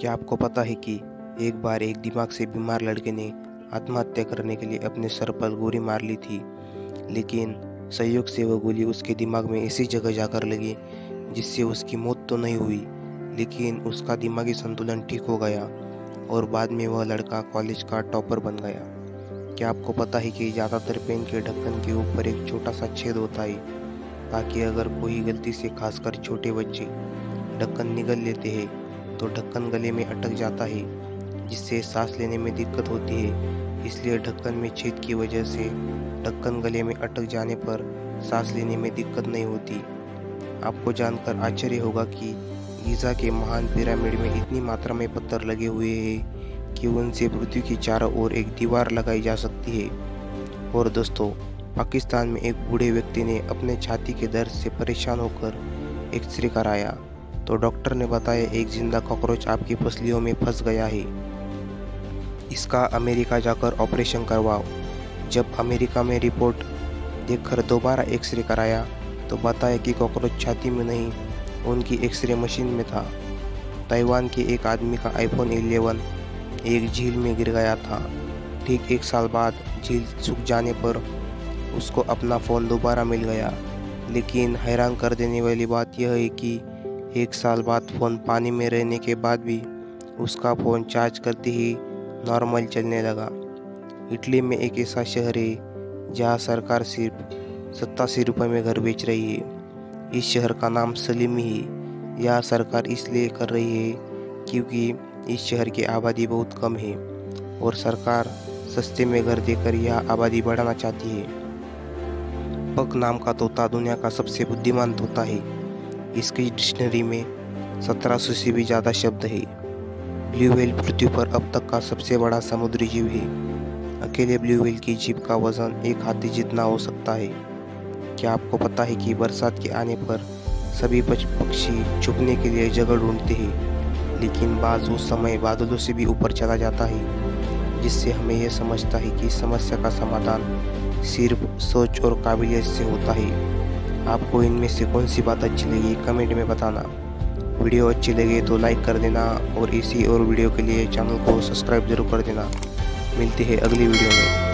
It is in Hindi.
क्या आपको पता है कि एक बार एक दिमाग से बीमार लड़के ने आत्महत्या करने के लिए अपने सर पर गोली मार ली थी, लेकिन संयोग से वह गोली उसके दिमाग में ऐसी जगह जाकर लगी जिससे उसकी मौत तो नहीं हुई, लेकिन उसका दिमागी संतुलन ठीक हो गया और बाद में वह लड़का कॉलेज का टॉपर बन गया। क्या आपको पता है कि ज़्यादातर पेन के ढक्कन के ऊपर एक छोटा सा छेद होता है, ताकि अगर कोई गलती से खासकर छोटे बच्चे ढक्कन निगल लेते हैं तो ढक्कन गले में अटक जाता है, जिससे सांस लेने में दिक्कत होती है। इसलिए ढक्कन में छेद की वजह से ढक्कन गले में अटक जाने पर सांस लेने में दिक्कत नहीं होती। आपको जानकर आश्चर्य होगा कि गीज़ा के महान पिरामिड में इतनी मात्रा में पत्थर लगे हुए हैं कि उनसे पृथ्वी की चारों ओर एक दीवार लगाई जा सकती है। और दोस्तों, पाकिस्तान में एक बूढ़े व्यक्ति ने अपने छाती के दर्द से परेशान होकर एक्सरे कराया। तो डॉक्टर ने बताया, एक ज़िंदा कॉकरोच आपकी फसलियों में फंस गया है। इसका अमेरिका जाकर ऑपरेशन करवाओ। जब अमेरिका में रिपोर्ट देखकर दोबारा एक्सरे कराया तो बताया कि कॉकरोच छाती में नहीं, उनकी एक्सरे मशीन में था। ताइवान के एक आदमी का आईफोन 11 एक झील में गिर गया था। ठीक एक साल बाद झील सूख जाने पर उसको अपना फ़ोन दोबारा मिल गया। लेकिन हैरान कर देने वाली बात यह है कि एक साल बाद फ़ोन पानी में रहने के बाद भी उसका फ़ोन चार्ज करते ही नॉर्मल चलने लगा। इटली में एक ऐसा शहर है, जहाँ सरकार सिर्फ़ सत्तासी रुपये में घर बेच रही है। इस शहर का नाम सलीम ही यह सरकार इसलिए कर रही है क्योंकि इस शहर की आबादी बहुत कम है और सरकार सस्ते में घर देकर यह आबादी बढ़ाना चाहती है। पक नाम का तोता दुनिया का सबसे बुद्धिमान तोता है। इसकी डिक्शनरी में सत्रह सौ से भी ज़्यादा शब्द है। ब्लू व्हेल पृथ्वी पर अब तक का सबसे बड़ा समुद्री जीव है। अकेले ब्लू व्हेल की जीप का वज़न एक हाथी जितना हो सकता है। क्या आपको पता है कि बरसात के आने पर सभी पक्षी छुपने के लिए जगह ढूंढते हैं, लेकिन बाज उस समय बादलों से भी ऊपर चला जाता है, जिससे हमें यह समझता है कि समस्या का समाधान सिर्फ़ सोच और काबिलियत से होता है। आपको इनमें से कौन सी बात अच्छी लगी, कमेंट में बताना। वीडियो अच्छी लगे तो लाइक कर देना और इसी और वीडियो के लिए चैनल को सब्सक्राइब ज़रूर कर देना। मिलते हैं अगली वीडियो में।